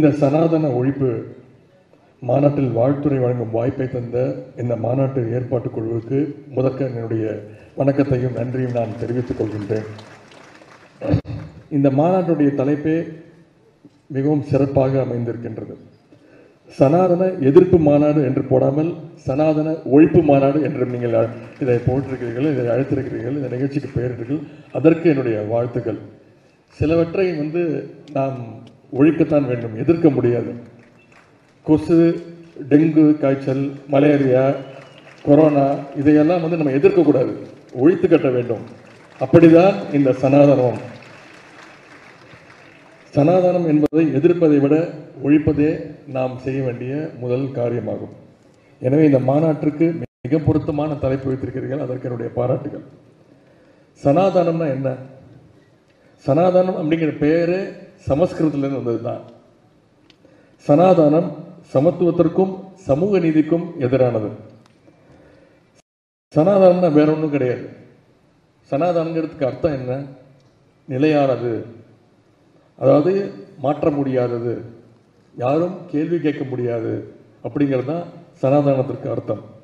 இந்த சனாதன ஒழிப்பு மாநாட்டில் வாழ்த்துறை வழங்கும் வாய்ப்பை தந்த இந்த மாநாட்டு ஏற்பாட்டுக் குழுவுக்கு முதற்க என்னுடைய வணக்கத்தையும் நன்றியும் நான் தெரிவித்துக் கொள்கின்றேன். இந்த மாநாட்டுடைய தலைப்பே மிகவும் சிறப்பாக அமைந்திருக்கின்றது. சனாதன எதிர்ப்பு மாநாடு என்று போடாமல் சனாதன ஒழிப்பு மாநாடு என்று நீங்கள் இதை போட்டிருக்கிறீர்கள் இதை அழைத்திருக்கிறீர்கள் இந்த நிகழ்ச்சிக்கு பெயரிட்டீர்கள் அதற்கு என்னுடைய வாழ்த்துக்கள். சிலவற்றை வந்து நாம் ஒழிக்கத்தான் வேண்டும் எதிர்க்க முடியாது. கொசு டெங்கு காய்ச்சல் மலேரியா கொரோனா இதையெல்லாம் வந்து நம்ம எதிர்க்கக்கூடாது ஒழித்து கட்ட வேண்டும். அப்படிதான் இந்த சனாதனம். சனாதனம் என்பதை எதிர்ப்பதை விட ஒழிப்பதே நாம் செய்ய வேண்டிய முதல் காரியமாகும். எனவே இந்த மாநாட்டிற்கு மிக பொருத்தமான தலைப்பு வைத்திருக்கிறீர்கள். அதற்கு என்னுடைய பாராட்டுகள். சனாதனம்னா என்ன? சனாதனம் அப்படிங்கிற பெயரே சமஸ்கிருதத்திலிருந்து வந்தது தான். சனாதானம் சமத்துவத்திற்கும் சமூக நீதிக்கும் எதிரானது. சனாதனம்னா வேற ஒன்றும் கிடையாது. சனாதானங்கிறதுக்கு அர்த்தம் என்ன? நிலையானது. அதாவது மாற்ற முடியாதது. யாரும் கேள்வி கேட்க முடியாது. அப்படிங்கிறது தான் சனாதானத்திற்கு அர்த்தம்.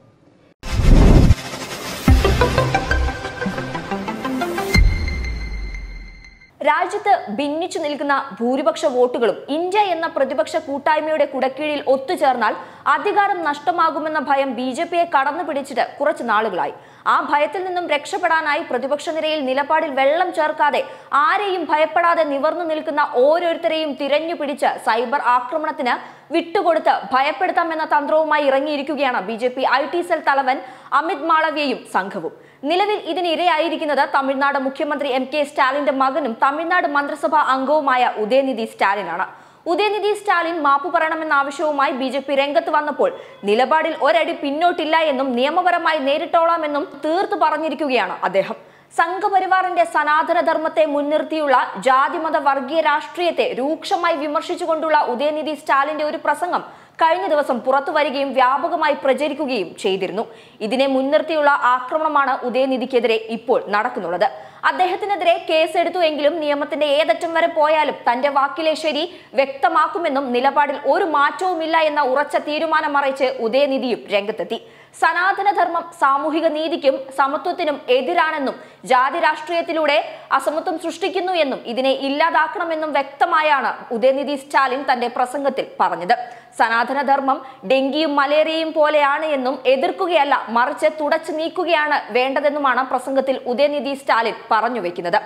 രാജ്യത്ത് ഭിന്നിച്ചു നിൽക്കുന്ന ഭൂരിപക്ഷ വോട്ടുകളും ഇന്ത്യ എന്ന പ്രതിപക്ഷ കൂട്ടായ്മയുടെ കുടക്കീഴിൽ ഒത്തുചേർന്നാൽ അധികാരം നഷ്ടമാകുമെന്ന ഭയം ബി ജെ പിയെ കടന്നു പിടിച്ചിട്ട് കുറച്ചു നാളുകളായി. ആ ഭയത്തിൽ നിന്നും രക്ഷപ്പെടാനായി പ്രതിപക്ഷ നിരയിൽ നിലപാടിൽ വെള്ളം ചേർക്കാതെ ആരെയും ഭയപ്പെടാതെ നിവർന്നു നിൽക്കുന്ന ഓരോരുത്തരെയും തിരഞ്ഞു പിടിച്ച് സൈബർ ആക്രമണത്തിന് വിട്ടുകൊടുത്ത് ഭയപ്പെടുത്താമെന്ന തന്ത്രവുമായി ഇറങ്ങിയിരിക്കുകയാണ് B J P I T cell തലവൻ അമിത് മാളവ്യയും സംഘവും. നിലവിൽ ഇതിനിരയായിരിക്കുന്നത് തമിഴ്നാട് മുഖ്യമന്ത്രി എം കെ സ്റ്റാലിന്റെ മകനും തമിഴ്നാട് മന്ത്രിസഭാ അംഗവുമായ ഉദയനിധി സ്റ്റാലിനാണ്. ഉദയനിധി സ്റ്റാലിൻ മാപ്പു പറയണമെന്ന ആവശ്യവുമായി ബി ജെ പി രംഗത്ത് വന്നപ്പോൾ നിലപാടിൽ ഒരടി പിന്നോട്ടില്ല എന്നും നിയമപരമായി നേരിട്ടോളാമെന്നും തീർത്തു പറഞ്ഞിരിക്കുകയാണ് അദ്ദേഹം. സംഘപരിവാറിന്റെ സനാതന ധർമ്മത്തെ മുൻനിർത്തിയുള്ള ജാതിമത വർഗീയ രാഷ്ട്രീയത്തെ രൂക്ഷമായി വിമർശിച്ചുകൊണ്ടുള്ള ഉദയനിധി സ്റ്റാലിന്റെ ഒരു പ്രസംഗം കഴിഞ്ഞ ദിവസം പുറത്തു വരികയും വ്യാപകമായി പ്രചരിക്കുകയും ചെയ്തിരുന്നു. ഇതിനെ മുൻനിർത്തിയുള്ള ആക്രമണമാണ് ഉദയനിധിക്കെതിരെ ഇപ്പോൾ നടക്കുന്നുള്ളത്. അദ്ദേഹത്തിനെതിരെ കേസെടുത്തു എങ്കിലും നിയമത്തിന്റെ ഏതറ്റം വരെ പോയാലും തന്റെ വാക്കിലെ ശരി വ്യക്തമാക്കുമെന്നും നിലപാടിൽ ഒരു മാറ്റവുമില്ല എന്ന ഉറച്ച തീരുമാനം അറിയിച്ച് ഉദയനിധിയും രംഗത്തെത്തി. സനാതനധർമ്മം സാമൂഹിക നീതിക്കും സമത്വത്തിനും എതിരാണെന്നും ജാതി രാഷ്ട്രീയത്തിലൂടെ അസമത്വം സൃഷ്ടിക്കുന്നു എന്നും ഇതിനെ ഇല്ലാതാക്കണമെന്നും വ്യക്തമായാണ് ഉദയനിധി സ്റ്റാലിൻ തന്റെ പ്രസംഗത്തിൽ പറഞ്ഞത്. സനാതനധർമ്മം ഡെങ്കിയും മലേറിയയും പോലെയാണ് എന്നും എതിർക്കുകയല്ല മറിച്ച് തുടച്ചു നീക്കുകയാണ് വേണ്ടതെന്നുമാണ് പ്രസംഗത്തിൽ ഉദയനിധി സ്റ്റാലിൻ പറഞ്ഞു വെക്കുന്നത്.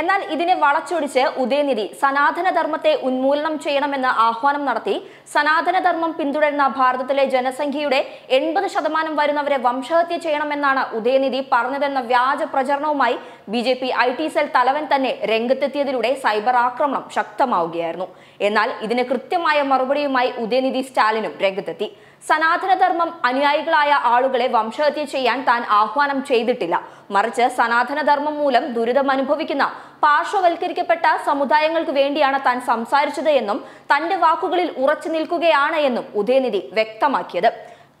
എന്നാൽ ഇതിനെ വളച്ചൊടിച്ച് ഉദയനിധി സനാതനധർമ്മത്തെ ഉന്മൂലനം ചെയ്യണമെന്ന് ആഹ്വാനം നടത്തി സനാതനധർമ്മം പിന്തുടരുന്ന ഭാരതത്തിലെ ജനസംഖ്യയുടെ എൺപത് ശതമാനം വരുന്നവരെ വംശഹത്യ ചെയ്യണമെന്നാണ് ഉദയനിധി പറഞ്ഞതെന്ന വ്യാജ പ്രചരണവുമായി B J P I T cell തലവൻ തന്നെ രംഗത്തെത്തിയതിലൂടെ സൈബർ ആക്രമണം ശക്തമാവുകയായിരുന്നു. എന്നാൽ ഇതിന് കൃത്യമായ മറുപടിയുമായി ഉദയനിധി സ്റ്റാലിനും രംഗത്തെത്തി. സനാതനധർമ്മം അനുയായികളായ ആളുകളെ വംശഹത്യ ചെയ്യാൻ താൻ ആഹ്വാനം ചെയ്തിട്ടില്ല. മറിച്ച് സനാതനധർമ്മം മൂലം ദുരിതം അനുഭവിക്കുന്ന പാർശ്വവൽക്കരിക്കപ്പെട്ട സമുദായങ്ങൾക്ക് വേണ്ടിയാണ് താൻ സംസാരിച്ചത് എന്നും തന്റെ വാക്കുകളിൽ ഉറച്ചു നിൽക്കുകയാണ് എന്നും ഉദയനിധി വ്യക്തമാക്കിയത്.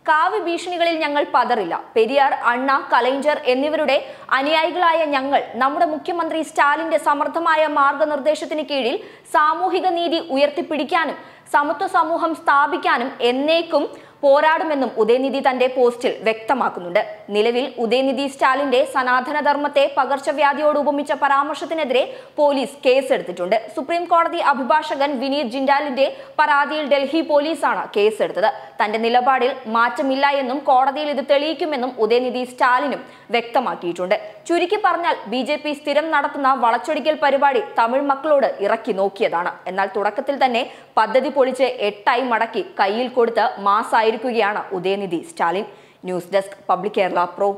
കാവ്യ ഭീഷണികളിൽ ഞങ്ങൾ പതറില്ല. പെരിയാർ അണ്ണ കലൈഞ്ചർ എന്നിവരുടെ അനുയായികളായ ഞങ്ങൾ നമ്മുടെ മുഖ്യമന്ത്രി സ്റ്റാലിന്റെ സമർത്ഥമായ മാർഗനിർദ്ദേശത്തിന് കീഴിൽ സാമൂഹിക നീതി ഉയർത്തിപ്പിടിക്കാനും സമത്വ സമൂഹം സ്ഥാപിക്കാനും എന്നേക്കും പോരാടുമെന്നും ഉദയനിധി തന്റെ പോസ്റ്റിൽ വ്യക്തമാക്കുന്നുണ്ട്. നിലവിൽ ഉദയനിധി സ്റ്റാലിന്റെ സനാതനധർമ്മത്തെ പകർച്ചവ്യാധിയോട് ഉപമിച്ച പരാമർശത്തിനെതിരെ പോലീസ് കേസെടുത്തിട്ടുണ്ട്. സുപ്രീം കോടതി അഭിഭാഷകൻ വിനീത് ജിൻഡാലിന്റെ പരാതിയിൽ ഡൽഹി പോലീസാണ് കേസെടുത്തത്. തന്റെ നിലപാടിൽ മാറ്റമില്ല എന്നും കോടതിയിൽ ഇത് തെളിയിക്കുമെന്നും ഉദയനിധി സ്റ്റാലിനും വ്യക്തമാക്കിയിട്ടുണ്ട്. ചുരുക്കി പറഞ്ഞാൽ ബി ജെ പി സ്ഥിരം നടത്തുന്ന വളച്ചൊടിക്കൽ പരിപാടി തമിഴ് മക്കളോട് ഇറക്കി നോക്കിയതാണ്. എന്നാൽ തുടക്കത്തിൽ തന്നെ പദ്ധതി പൊളിച്ച് എട്ടായി മടക്കി കയ്യിൽ കൊടുത്ത് മാസായിരിക്കുകയാണ് Udhayanidhi. Stalin news desk public Kerala pro